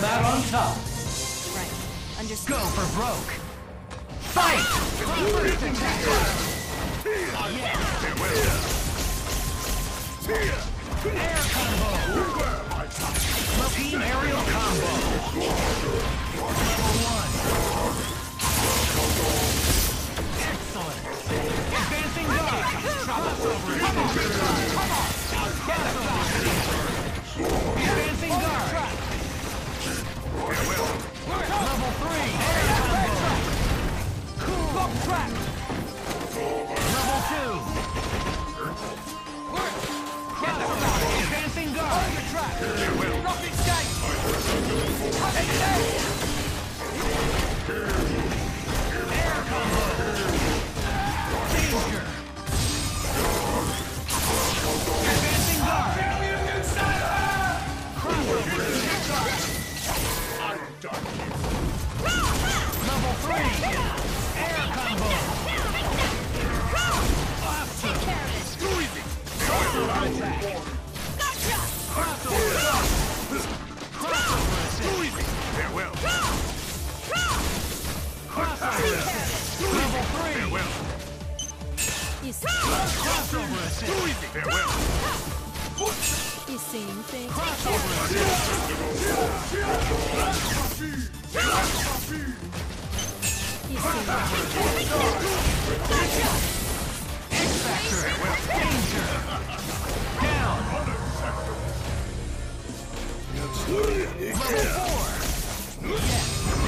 come out on top. Right. Understood. Go for broke. Fight! Air combo. Team aerial combo. Level one. Excellent. Advancing guard. Crossover. Advancing track! Level two. Advancing guard. Track! Rock escape! Air combo. Danger. Advancing guard. Level You see, Crossover assist. you seeing things. Crossover assist. You see, X-Factor. Danger. Down. Level four. Yes.